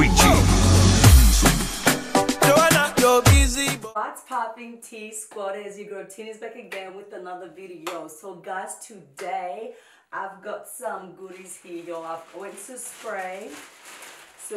DJ Luigi. Joanna, you're busy. but- What's popping T squad as you grow teen is back again with another video. So guys today I've got some goodies here yo. I went to spray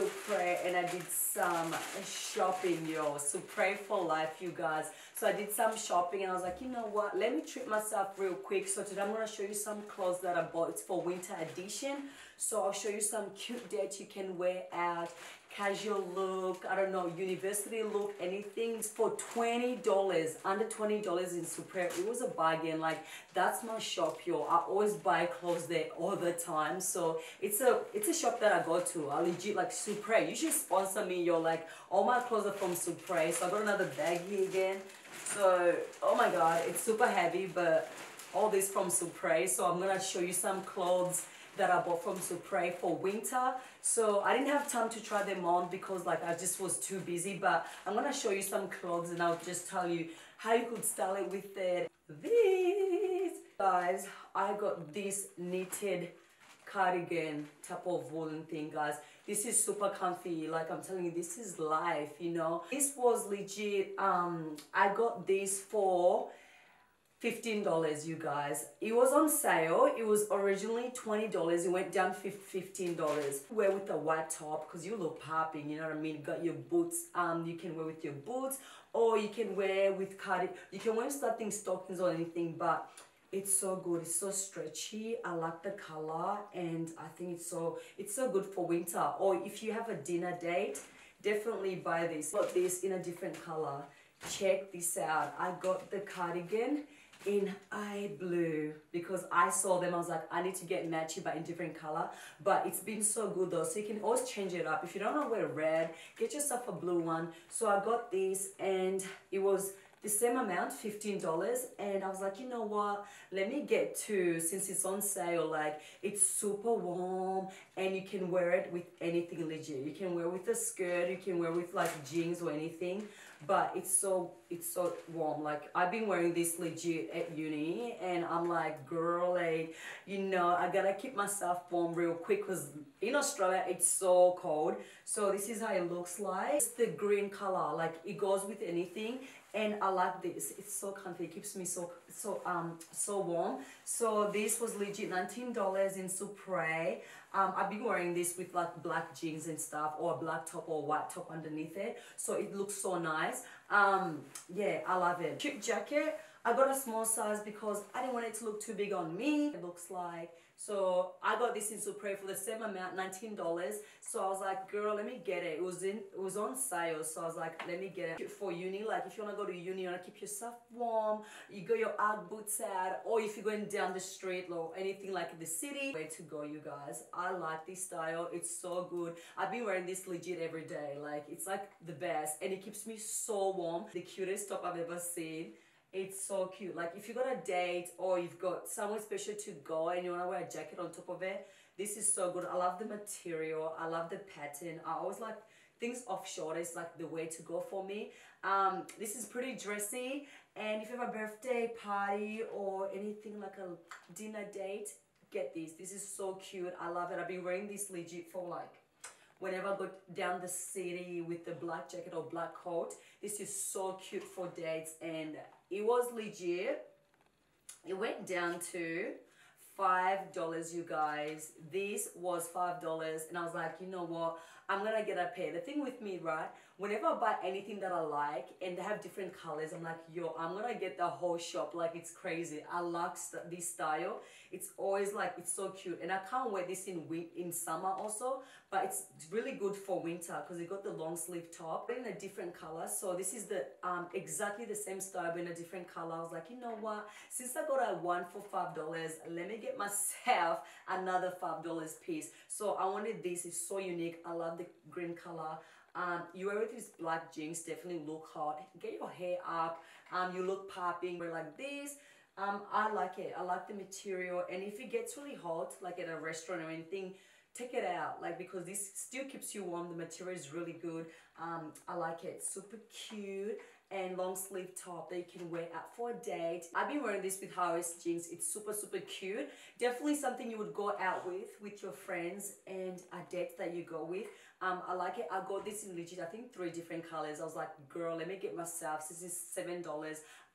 pray and I did some shopping yo. So pray for life you guys. So I did some shopping and I was like you know what let me treat myself real quick. So today I'm gonna show you some clothes that I bought. It's for winter edition. So I'll show you some cute dates you can wear out casual look, I don't know, university look, anything. For $20, under $20 in Supre. It was a bargain. Like, that's my shop, yo. I always buy clothes there all the time. So, it's a it's a shop that I go to. I legit, like, Supre. You should sponsor me, yo. Like, all my clothes are from Supre. So, I got another bag here again. So, oh my God, it's super heavy, but all this from Supre. So I'm gonna show you some clothes that I bought from Supre for winter. So I didn't have time to try them on because like I just was too busy. But I'm gonna show you some clothes and I'll just tell you how you could style it with it. These guys, I got this knitted cardigan type of woolen thing guys this is super comfy like i'm telling you this is life you know this was legit um i got this for $15 you guys. It was on sale. It was originally $20 it went down fif- $15 wear with a white top because you look popping you know what i mean? Got your boots um you can wear with your boots or you can wear with cardi you can wear something stockings or anything but it's so good. It's so stretchy. I like the color and i think it's so it's so good for winter. Or if you have a dinner date definitely buy this. Got this in a different color. Check this out. I got the cardigan in eye blue because I saw them. I was like, I need to get matchy but in different color. But it's been so good though, so you can always change it up. If you don't know wear red, get yourself a blue one. So I got this, and it was the same amount, $15. And I was like, you know what? Let me get two since it's on sale. Like, it's super warm and you can wear it with anything legit. You can wear with a skirt, you can wear with like jeans or anything. But it's so it's so warm. Like I've been wearing this legit at uni and I'm like, girl, like, you know, I gotta keep myself warm real quick because in Australia it's so cold. So this is how it looks like. It's the green color, like it goes with anything and I like this. It's so comfy. It keeps me so so um so warm. So this was legit nineteen dollars in Supre. Um, I've been wearing this with like black jeans and stuff, or a black top or white top underneath it. So it looks so nice. Um, yeah, I love it. Cute jacket. I got a small size because I didn't want it to look too big on me. It looks like so I got this in Supre for the same amount, nineteen dollars. So I was like, girl, let me get it. It was in, it was on sale. So I was like, let me get it for uni. Like if you wanna go to uni, you wanna keep yourself warm. You got your Ugg boots out, or if you're going down the street or anything like the city. Way to go, you guys. I like this style. It's so good. I've been wearing this legit every day. Like it's like the best, and it keeps me so warm. The cutest top I've ever seen. It's so cute. Like if you got a date or you've got somewhere special to go and you want to wear a jacket on top of it, this is so good. I love the material. I love the pattern. I always like things off shoulder is like the way to go for me. Um, this is pretty dressy and if you have a birthday party or anything like a dinner date, get this. This is so cute. I love it. I've been wearing this legit for like whenever I go down the city with the black jacket or black coat. This is so cute for dates. And it was legit. It went down to five dollars you guys. This was five dollars. And i was like you know what? I'm gonna get a pair. The thing with me right? Whenever i buy anything that i like and they have different colors i'm like yo i'm gonna get the whole shop. Like it's crazy. I like st- this style. It's always like it's so cute. And i can't wear this in in summer also but it's really good for winter because it got the long sleeve top in a different color so this is the um exactly the same style but in a different color i was like you know what since i got a one for five dollars let me get myself another five dollars piece so i wanted this it's so unique i love the green color um, you wear with these black jeans, definitely look hot. Get your hair up. Um, you look popping. Wear like this. Um, I like it. I like the material. And if it gets really hot, like at a restaurant or anything, take it out. Like because this still keeps you warm. The material is really good. Um, I like it. Super cute. and long sleeve top that you can wear out for a date. I've been wearing this with high waist jeans. It's super, super cute. Definitely something you would go out with, with your friends and a date that you go with. Um, I like it. I got this in legit, I think three different colors. I was like, girl, let me get myself. This is $7.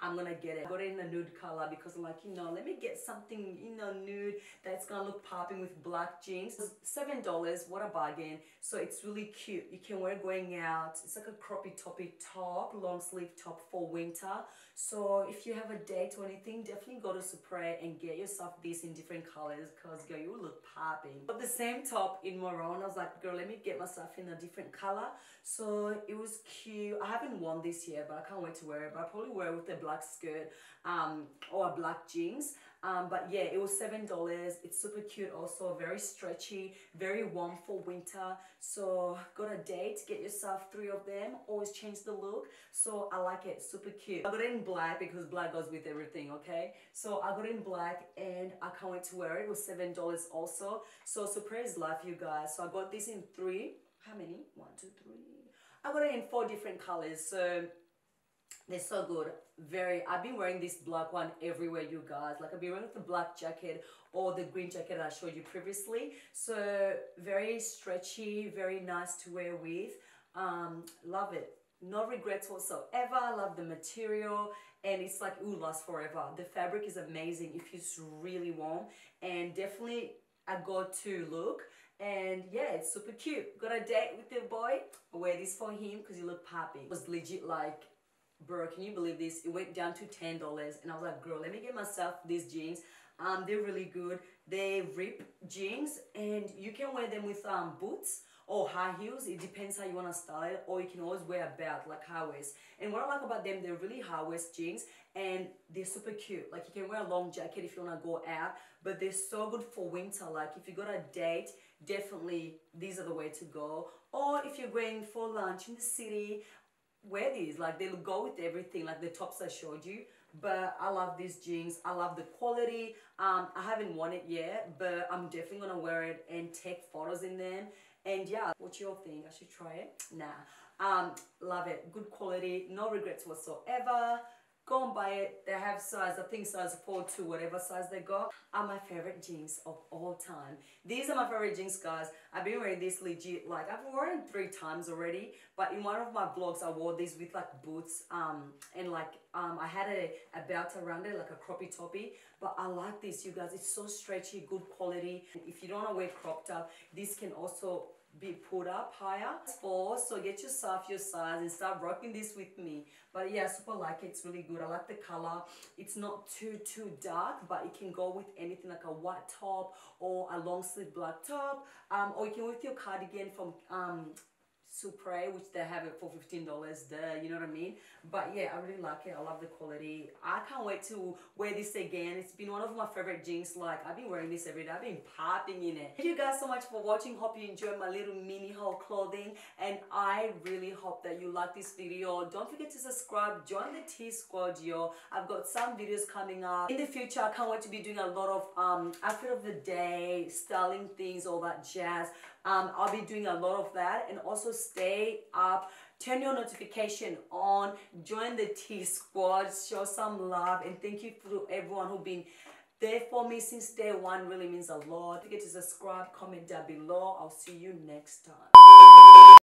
I'm gonna get it. I got it in a nude color because I'm like, you know, let me get something, you know, nude that's gonna look popping with black jeans. Seven dollars, what a bargain. So it's really cute. You can wear going out. It's like a croppy toppy top, long sleeve top for winter. So if you have a date or anything, definitely go to Supre and get yourself this in different colors because girl, you look popping. But the same top in maroon, I was like, girl, let me get myself in a different color. So it was cute. I haven't worn this yet, but I can't wait to wear it. But I probably wear it with a black skirt um, or a black jeans. Um, but yeah, it was seven dollars. It's super cute, also very stretchy, very warm for winter. So got a date, get yourself three of them. Always change the look. So I like it, super cute. I got it in black because black goes with everything. Okay, so I got it in black and I can't wait to wear it. It was seven dollars also. So surprise life, you guys. So I got this in three. How many? One, two, three. I got it in four different colors. So they're so good. Very, I've been wearing this black one everywhere, you guys. Like I've been wearing the black jacket or the green jacket I showed you previously. So very stretchy, very nice to wear with. Um, love it. No regrets whatsoever. I love the material and it's like, ooh, lasts forever. The fabric is amazing. It feels really warm and definitely a go-to look. And yeah, it's super cute. Got a date with the boy. I wear this for him because he looked. It was legit like bro, can you believe this? It went down to $10 and I was like, girl, let me get myself these jeans. Um, they're really good. They rip jeans and you can wear them with um, boots or high heels. It depends how you want to style it. Or you can always wear a belt like high waist. And what I like about them, they're really high waist jeans and they're super cute. Like you can wear a long jacket if you want to go out, but they're so good for winter. Like if you got a date, definitely these are the way to go. Or if you're going for lunch in the city wear these like they'll go with everything like the tops I showed you. But I love these jeans. I love the quality. Um, I haven't worn it yet but I'm definitely gonna wear it and take photos in them. And yeah what's your thing? I should try it? Nah. Um, love it. Good quality. No regrets whatsoever Go and buy it. They have size, I think size 4 to whatever size they got. Are my favorite jeans of all time. These are my favorite jeans, guys. I've been wearing this legit, like I've worn it three times already. But in one of my vlogs, I wore these with like boots um, and like um, I had a, a belt around it, like a croppy toppy. But I like this, you guys. It's so stretchy, good quality. If you don't want to wear cropped up, this can also be put up higher four so get yourself your size and start rocking this with me. But yeah super like it. it's really good. I like the color. It's not too too dark but it can go with anything like a white top or a long sleeve black top. Um, or you can with your cardigan from um, Supre, which they have it for $15 there, you know what I mean? But yeah, I really like it. I love the quality. I can't wait to wear this again. It's been one of my favorite jeans. Like, I've been wearing this every day. I've been popping in it. Thank you guys so much for watching. Hope you enjoyed my little mini haul clothing. And I really hope that you like this video. Don't forget to subscribe. Join the T Squad, yo. I've got some videos coming up. In the future, I can't wait to be doing a lot of um, outfit of the day, styling things, all that jazz. Um, I'll be doing a lot of that. And also stay up turn your notification on join the t squad show some love and thank you to everyone who've been there for me since day one. Really means a lot. Don't forget to subscribe comment down below. I'll see you next time